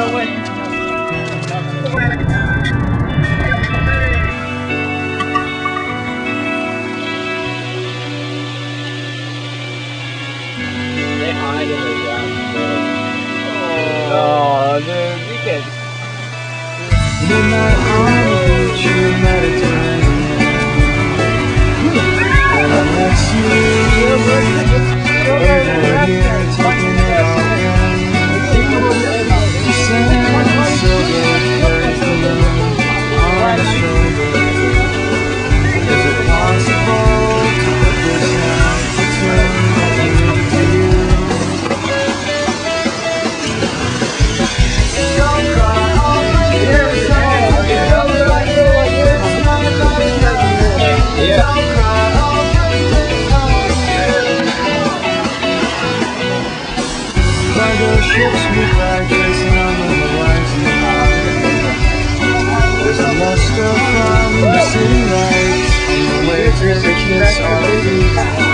They hide in the. Uh, oh, dude, we can. In my arms, you meditate. Ships move by chasing on the horizon. There's a luster from the city lights. The to the kiss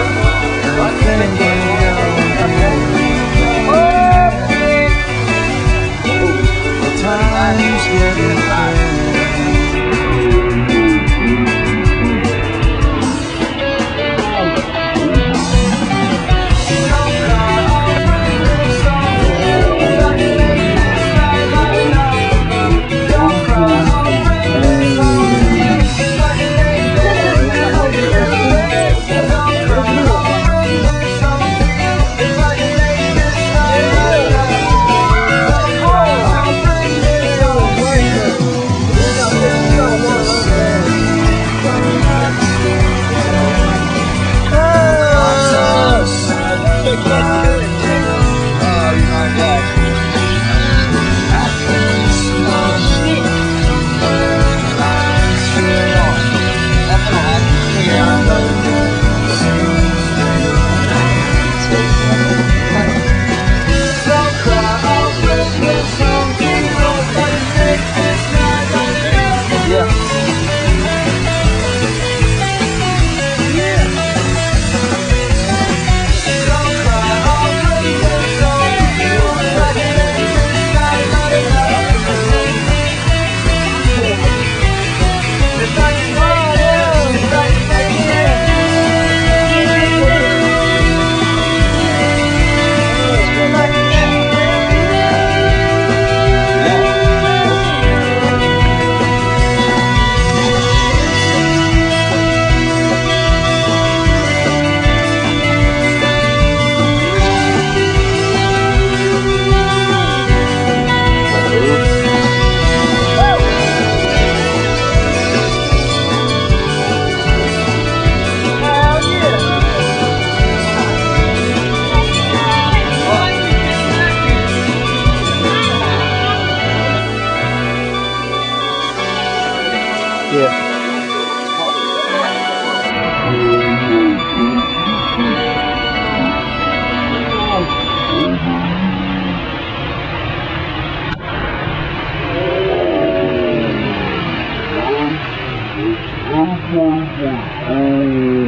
Yeah. Oh, my God.